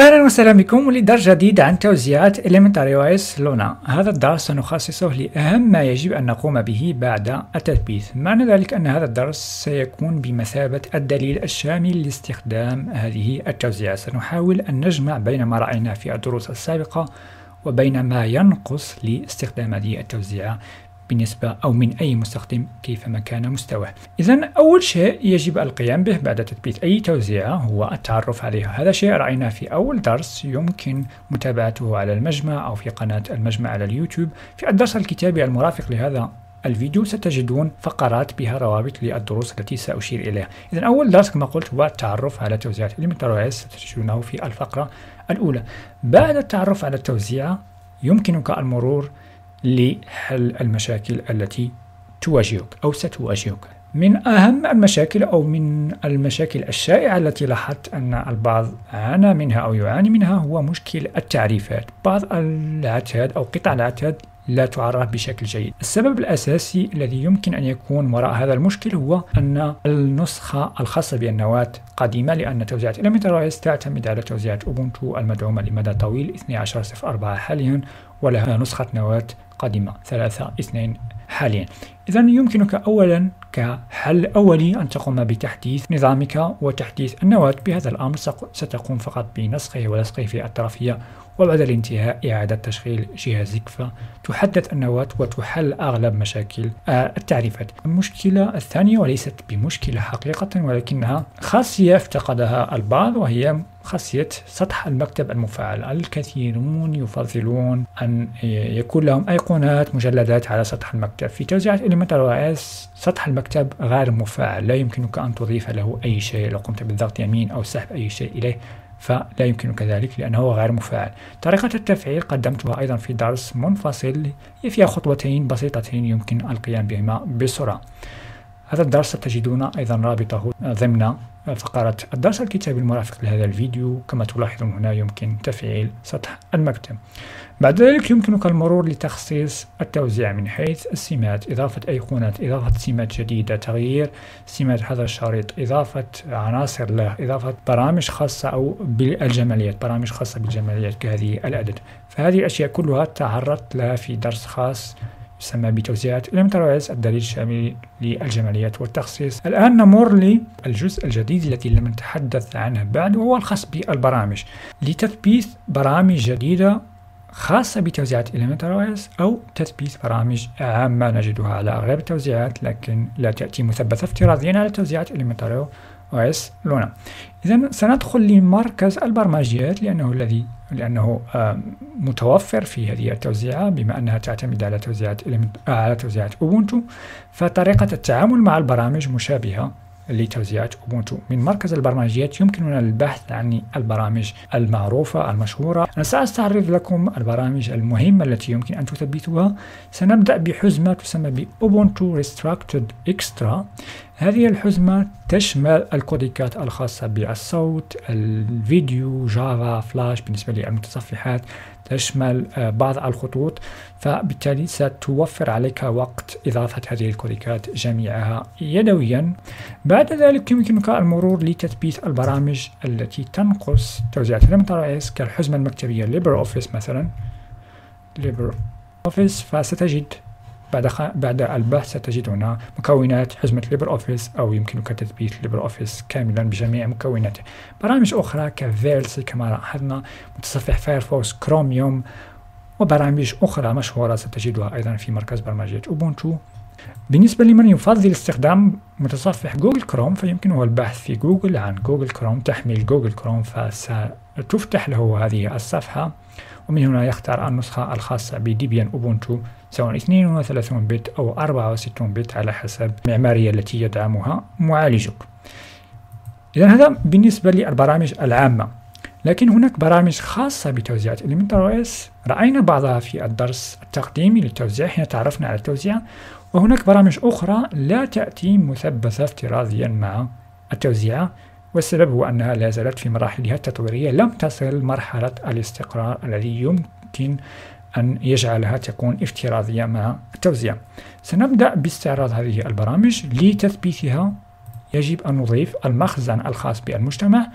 أهلا وسهلا بكم لدرس جديد عن توزيعات Elementary OS لونا. هذا الدرس سنخصصه لأهم ما يجب أن نقوم به بعد التثبيت. معنى ذلك أن هذا الدرس سيكون بمثابة الدليل الشامل لاستخدام هذه التوزيعات. سنحاول أن نجمع بين ما رأينا في الدروس السابقة وبين ما ينقص لاستخدام هذه التوزيعة. بالنسبة أو من أي مستخدم كيفما كان مستواه. إذا أول شيء يجب القيام به بعد تثبيت أي توزيعة هو التعرف عليها هذا شيء رأيناه في أول درس يمكن متابعته على المجمع أو في قناة المجمع على اليوتيوب. في الدرس الكتابي المرافق لهذا الفيديو ستجدون فقرات بها روابط للدروس التي سأشير إليها. إذا أول درس كما قلت هو التعرف على توزيعات Elementary ستجدونه في الفقرة الأولى. بعد التعرف على التوزيعة يمكنك المرور لحل المشاكل التي تواجهك أو ستواجهك. من أهم المشاكل أو من المشاكل الشائعة التي لاحظت أن البعض عانى منها أو يعاني منها هو مشكل التعريفات. بعض العتاد أو قطع العتاد لا تعرف بشكل جيد. السبب الأساسي الذي يمكن أن يكون وراء هذا المشكل هو أن النسخة الخاصة بالنواة قديمة لأن توزيعات إليمنتال تعتمد على توزيعات أوبونتو المدعومة لمدى طويل 12.04 حاليا ولها نسخة نواة قادمة ثلاثة اثنين حاليا. إذا يمكنك أولا كحل أولي أن تقوم بتحديث نظامك وتحديث النواة. بهذا الأمر ستقوم فقط بنسخه ولصقه في الطرفية وبعد الانتهاء إعادة تشغيل جهازك فتحدث النواة وتحل أغلب مشاكل آه، التعريفات. المشكلة الثانية وليست بمشكلة حقيقة ولكنها خاصية افتقدها البعض وهي خاصية سطح المكتب المفعل الكثيرون يفضلون أن يكون لهم أيقونات مجلدات على سطح المكتب. في Elementor OS سطح المكتب غير مفعل لا يمكنك أن تضيف له أي شيء لو قمت بالضغط يمين أو سحب أي شيء إليه فلا يمكنك ذلك لأنه غير مفعل طريقة التفعيل قدمتها أيضا في درس منفصل فيها خطوتين بسيطتين يمكن القيام بهما بسرعة. هذا الدرس ستجدون أيضا رابطه ضمن فقرة الدرس الكتابي المرافق لهذا الفيديو. كما تلاحظون هنا يمكن تفعيل سطح المكتب. بعد ذلك يمكنك المرور لتخصيص التوزيع من حيث السمات إضافة أيقونات إضافة سمات جديدة تغيير سمات هذا الشريط إضافة عناصر له إضافة برامج خاصة أو بالجماليات برامج خاصة بالجماليات كهذه الأدد فهذه الأشياء كلها تعرضت لها في درس خاص يسمى بتوزيعات الامترايز الدليل الشامل للجماليات والتخصيص. الآن نمر للجزء الجديد الذي لم نتحدث عنه بعد وهو الخاص بالبرامج. لتثبيت برامج جديدة خاصة بتوزيعات. Elementor أو تثبيت برامج عامة نجدها على أغلب التوزيعات لكن لا تأتي مثبتة افتراضيا على توزيعات Elementor OS لونا إذا سندخل لمركز البرمجيات لأنه الذي لأنه متوفر في هذه التوزيعة بما أنها تعتمد على توزيعات على توزيعات أوبونتو فطريقة التعامل مع البرامج مشابهة. لتوزيعات أوبونتو. من مركز البرمجيات يمكننا البحث عن البرامج المعروفة المشهورة. أنا سأستعرض لكم البرامج المهمة التي يمكن أن تثبتوها. سنبدأ بحزمة تسمى بأوبونتو ريستراكتد إكسترا هذه الحزمة تشمل الكوديكات الخاصة بالصوت الفيديو جافا فلاش بالنسبة للمتصفحات تشمل آه، بعض الخطوط فبالتالي ستوفر عليك وقت إضافة هذه الكوديكات جميعها يدويا. بعد ذلك يمكنك المرور لتثبيت البرامج التي تنقص توزيعات OS كالحزمة المكتبية Office مثلا. Office فستجد بعد خ... بعد البحث ستجد هنا مكونات حزمة LibreOffice أو يمكنك تثبيت LibreOffice كاملا بجميع مكوناته. برامج أخرى ك VLC كما لاحظنا متصفح Firefox Chromium وبرامج أخرى مشهورة ستجدها أيضا في مركز برمجية Ubuntu بالنسبة لمن يفضل استخدام متصفح Google Chrome فيمكنه البحث في جوجل عن Google Chrome تحميل Google Chrome فستفتح له هذه الصفحة ومن هنا يختار النسخة الخاصة بديبيان أوبونتو سواء 32 بت أو 64 بت على حسب المعمارية التي يدعمها معالجك. إذا هذا بالنسبة للبرامج العامة. لكن هناك برامج خاصة بتوزيع Elementor OS رأينا بعضها في الدرس التقديمي للتوزيع حين تعرفنا على التوزيع. وهناك برامج أخرى لا تأتي مثبثة افتراضيا مع التوزيع. والسبب هو أنها لا زالت في مراحلها التطويرية. لم تصل مرحلة الاستقرار الذي يمكن أن يجعلها تكون افتراضية مع التوزيع. سنبدأ باستعراض هذه البرامج لتثبيتها. يجب أن نضيف المخزن الخاص بالمجتمع.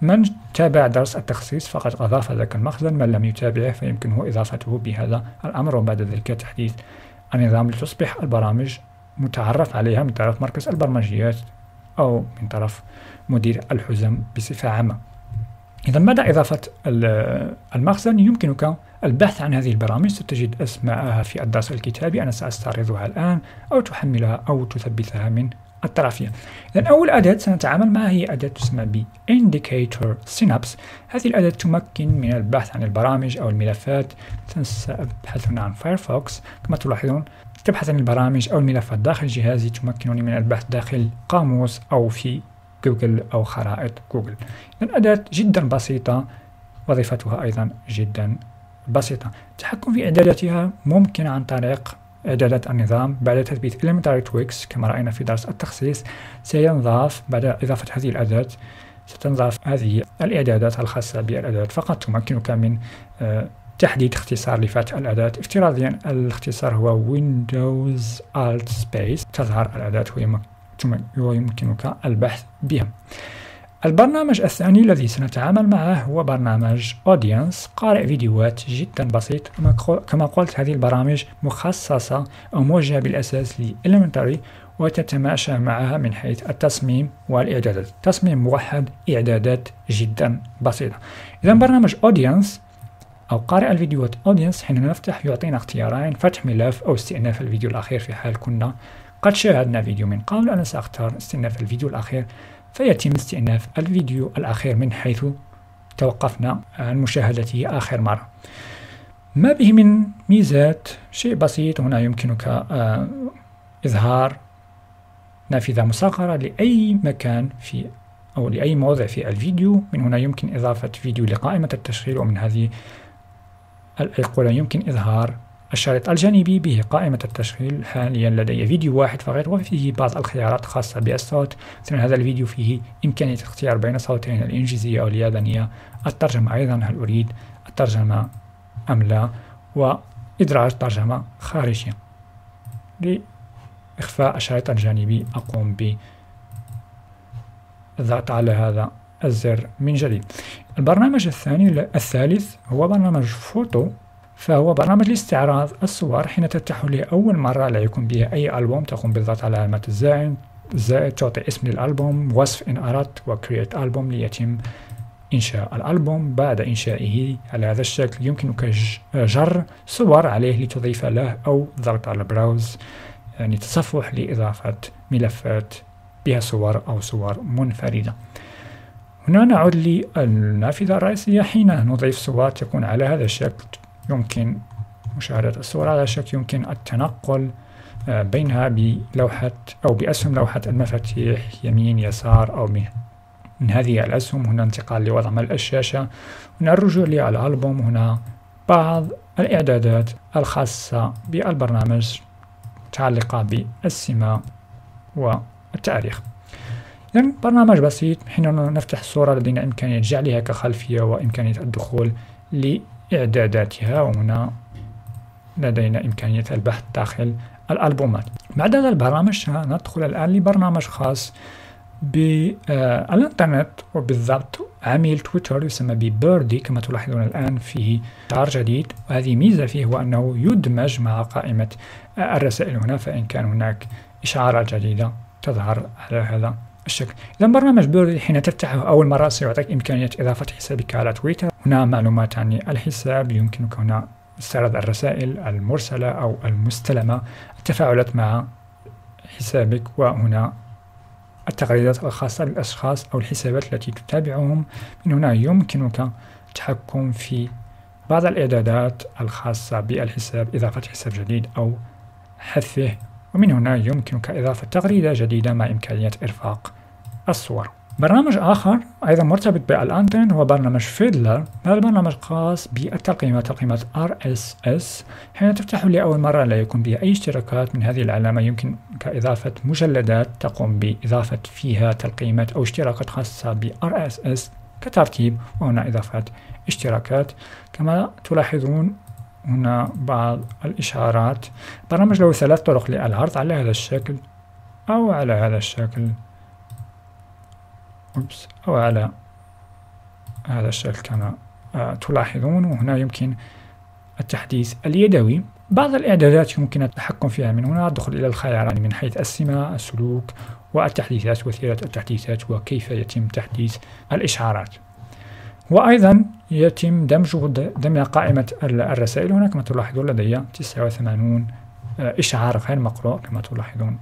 من تابع درس التخصيص فقد أضاف ذاك المخزن من لم يتابعه فيمكنه إضافته بهذا الأمر. وبعد ذلك تحديث النظام لتصبح البرامج متعرف عليها من طرف مركز البرمجيات أو من طرف مدير الحزم بصفة عامة. إذا بعد إضافة المخزن؟ يمكنك البحث عن هذه البرامج. ستجد أسماءها في الدرس الكتابي. أنا سأستعرضها الآن أو تحملها أو تثبتها من الطرفية إذا أول أداة سنتعامل معها هي أداة تسمى ب Indicator Synapse. هذه الأداة تمكن من البحث عن البرامج أو الملفات. سأبحث هنا عن Firefox كما تلاحظون تبحث عن البرامج أو الملفات داخل جهازي تمكنني من البحث داخل قاموس أو في جوجل أو خرائط جوجل إذن أداة جدا بسيطة وظيفتها أيضا جدا بسيطة. التحكم في إعداداتها ممكن عن طريق إعدادات النظام بعد تثبيت Elementary Tweaks كما رأينا في درس التخصيص سينضاف بعد إضافة هذه الأداة ستنضاف هذه الإعدادات الخاصة بالأداة فقط. تمكنك من آه، تحديد اختصار لفتح الأداة. افتراضيا الاختصار هو Windows Alt Space. تظهر الأداة ويمكنك البحث بها. البرنامج الثاني الذي سنتعامل معه هو برنامج Audience قارئ فيديوهات جدا بسيط. كما قلت هذه البرامج مخصصة أو موجهة بالأساس لإلمنتري وتتماشى معها من حيث التصميم والإعدادات. تصميم موحد إعدادات جدا بسيطة. إذا برنامج Audience أو قارئ الفيديوهات Audience حين نفتح يعطينا اختيارين فتح ملف أو استئناف الفيديو الأخير في حال كنا قد شاهدنا فيديو من قبل أنا سأختار استئناف الفيديو الأخير فيتم استئناف الفيديو الأخير من حيث توقفنا عن مشاهدته آخر مرة. ما به من ميزات؟ شيء بسيط هنا يمكنك آه، إظهار نافذة مصغرة لأي مكان في أو لأي موضع في الفيديو. من هنا يمكن إضافة فيديو لقائمة التشغيل ومن هذه الأيقونة يمكن إظهار الشريط الجانبي به قائمة التشغيل حاليا لدي فيديو واحد فقط وفيه بعض الخيارات الخاصة بالصوت. مثلا هذا الفيديو فيه إمكانية الاختيار بين صوتين الإنجليزية أو اليابانية. الترجمة أيضا هل أريد الترجمة أم لا؟ وإدراج ترجمة خارجية. لإخفاء الشريط الجانبي أقوم بالضغط على هذا الزر من جديد. البرنامج الثاني الثالث هو برنامج فوتو. فهو برنامج لاستعراض الصور حين تفتح لأول مرة. لا يكون بها أي ألبوم. تقوم بالضغط على علامة الزائد الزائد تعطي اسم للألبوم وصف إن أردت و create ألبوم ليتم إنشاء الألبوم. بعد إنشائه على هذا الشكل يمكنك جر صور عليه لتضيف له أو ضغط على browse يعني تصفح لإضافة ملفات بها صور أو صور منفردة. هنا نعود للنافذة الرئيسية. حين نضيف صور تكون على هذا الشكل يمكن مشاهدة الصور على شكل يمكن التنقل آه، بينها بلوحة أو بأسهم لوحة المفاتيح يمين يسار أو من هذه الأسهم هنا انتقال لوضع ملء الشاشة. هنا الرجوع للألبوم هنا بعض الإعدادات الخاصة بالبرنامج متعلقة بالسمة والتاريخ. إذن برنامج بسيط حين نفتح الصورة لدينا إمكانية جعلها كخلفية وإمكانية الدخول إعداداتها وهنا لدينا إمكانية البحث داخل الألبومات. بعد هذا البرنامج سندخل الآن لبرنامج خاص بالإنترنت وبالضبط عميل تويتر يسمى ببيردي كما تلاحظون الآن فيه شعار جديد. وهذه ميزة فيه هو أنه يدمج مع قائمة الرسائل هنا فإن كان هناك إشعارات جديدة تظهر على هذا الشكل إذا برنامج بيردي حين تفتحه أول مرة سيعطيك إمكانية إضافة حسابك على تويتر. هنا معلومات عن الحساب يمكنك هنا استعراض الرسائل المرسلة أو المستلمة التفاعلات مع حسابك وهنا التغريدات الخاصة بالأشخاص أو الحسابات التي تتابعهم. من هنا يمكنك التحكم في بعض الإعدادات الخاصة بالحساب إضافة حساب جديد أو حذفه. ومن هنا يمكنك إضافة تغريدة جديدة مع إمكانية إرفاق الصور. برنامج آخر أيضا مرتبط بالأنتن هو برنامج فيدلر هذا البرنامج خاص بالترقيمات ترقيمات RSS حين تفتح لأول مرة لا يكون به أي اشتراكات من هذه العلامة يمكن إضافة مجلدات تقوم بإضافة فيها ترقيمات أو اشتراكات خاصة ب RSS كترتيب وهنا إضافة اشتراكات. كما تلاحظون هنا بعض الإشعارات برنامج له ثلاث طرق للعرض على هذا الشكل أو على هذا الشكل. أوبس. أو على هذا الشكل كما آه، تلاحظون. وهنا يمكن التحديث اليدوي. بعض الإعدادات يمكن التحكم فيها. من هنا الدخول إلى الخيارات من حيث السمة السلوك والتحديثات وسيلة التحديثات وكيف يتم تحديث الإشعارات. وأيضا يتم دمجه ضمن قائمة الرسائل. هنا كما تلاحظون لدي 89 آه، إشعار غير مقروء كما تلاحظون.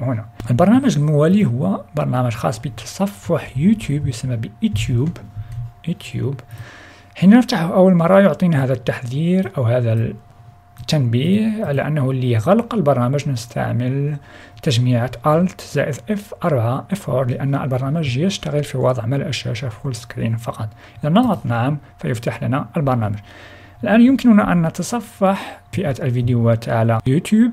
هنا. البرنامج الموالي هو برنامج خاص بتصفح يوتيوب يسمى بيوتيوب يوتيوب. حين نفتحه أول مرة يعطينا هذا التحذير أو هذا التنبيه على أنه لغلق البرنامج نستعمل تجميعة Alt زائد F4 F4 لأن البرنامج يشتغل في وضع ملء الشاشة full screen فقط. إذا نضغط نعم فيفتح لنا البرنامج. الآن يمكننا أن نتصفح فئة الفيديوهات على يوتيوب.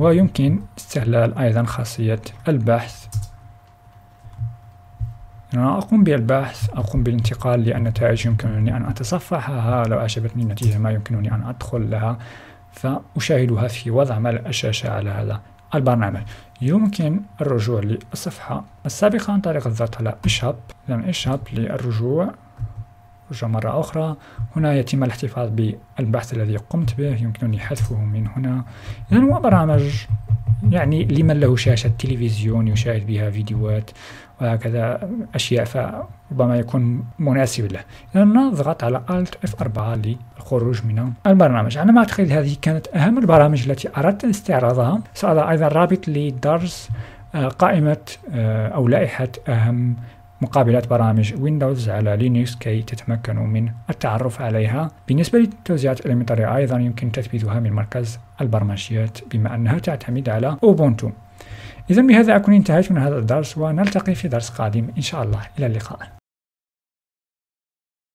ويمكن استغلال أيضا خاصية البحث. أنا أقوم بالبحث أقوم بالانتقال للنتائج يمكنني أن أتصفحها. لو أعجبتني النتيجة ما يمكنني أن أدخل لها. فأشاهدها في وضع ملء الشاشة على هذا البرنامج. يمكن الرجوع للصفحة السابقة عن طريق الضغط على إشهاب. إذا إشهاب للرجوع. رجوع مرة أخرى هنا يتم الاحتفاظ بالبحث الذي قمت به يمكنني حذفه من هنا. إذا هو برنامج يعني لمن له شاشة تلفزيون يشاهد بها فيديوهات وهكذا أشياء فربما يكون مناسب له. إذا نضغط على Alt F4 للخروج من البرنامج. على ما أعتقد هذه كانت أهم البرامج التي أردت استعراضها. سأضع أيضا رابط لدرس آه، قائمة آه، أو لائحة أهم مقابلات برامج ويندوز على لينكس كي تتمكنوا من التعرف عليها. بالنسبة لتوزيعات إليمنتري أيضا يمكن تثبيتها من مركز البرمجيات بما أنها تعتمد على أوبونتو إذا بهذا أكون انتهيت من هذا الدرس ونلتقي في درس قادم إن شاء الله. إلى اللقاء.